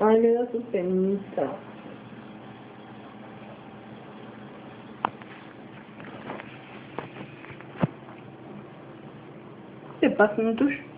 Ay, le da su penita. ¿Qué pasa, Nutush?